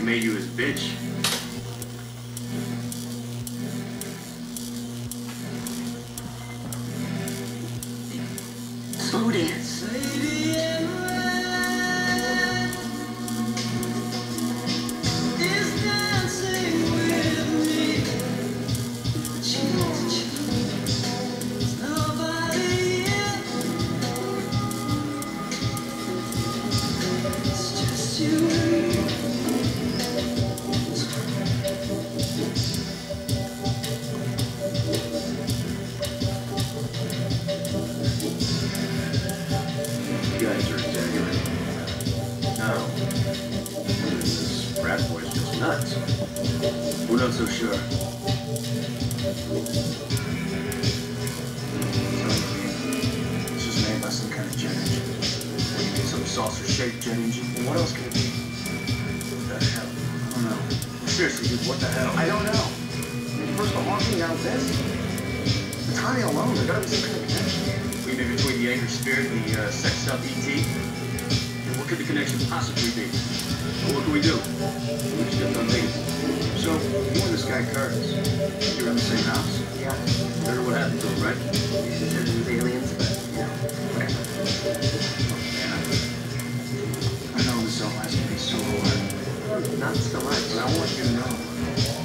made you his bitch. Slow dance. Nuts. We're not so sure. This was made by some kind of jet engine. What you mean, some saucer-shaped jet engine? Well, what else could it be? What the hell? I don't know. Seriously, dude, what the hell? I don't know. First of all, haunting out this. The timing alone, there gotta be some kind of connection. We be between the angry spirit and the uh, sexed up ET? And what could the connection possibly be? Well, what can we do? You and this guy Curtis, you're in the same house? Yeah. Heard what happened to him, right? He said it was aliens, but, you know, whatever. Man, I, I know this all has to be so hard. Not so much. But I want you to know,